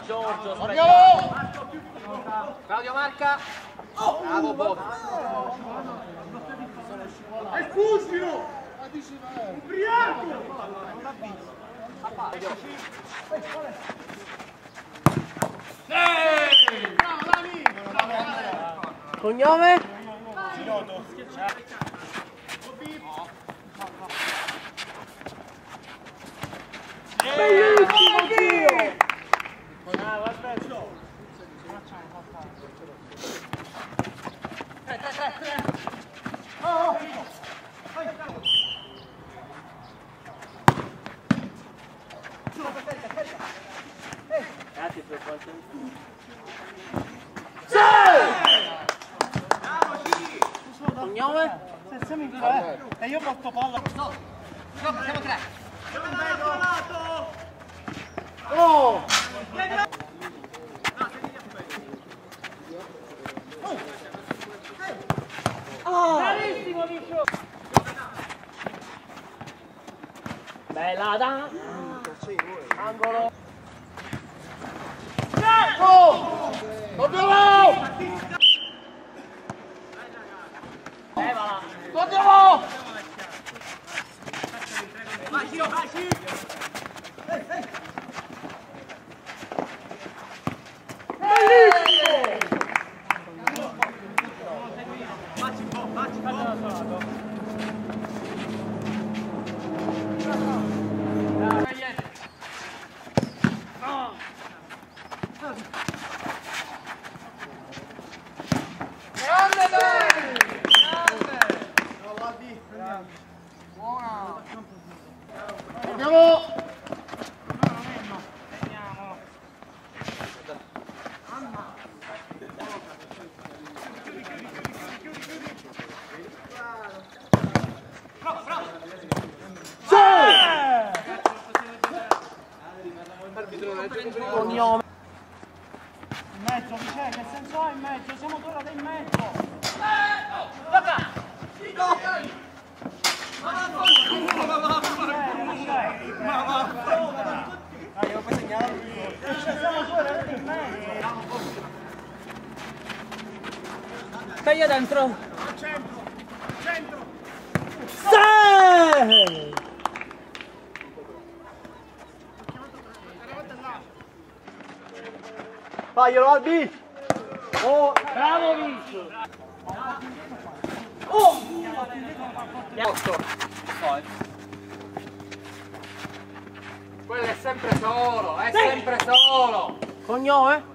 Giorgio, aspetta. Claudio marca. Oh, Bravo Bob. È fusino! Ubriaco! Non l'ha visto. Cognome? Giroto. Schiacciato. Cognome? Se siamo in tre e io porto palla. Oh! Bravissimo Micio! Bella da! Angolo! Bellissimo! Grande dai! Andiamo! Cognome. In mezzo, Michele, che senso ha in mezzo? Siamo tornati in mezzo! Stai dentro! Centro! Centro! Sei! Faglielo Albi! Oh, bravo Vincio! Oh! Otto. Poi. Quello è sempre solo, è sempre solo. Cognome?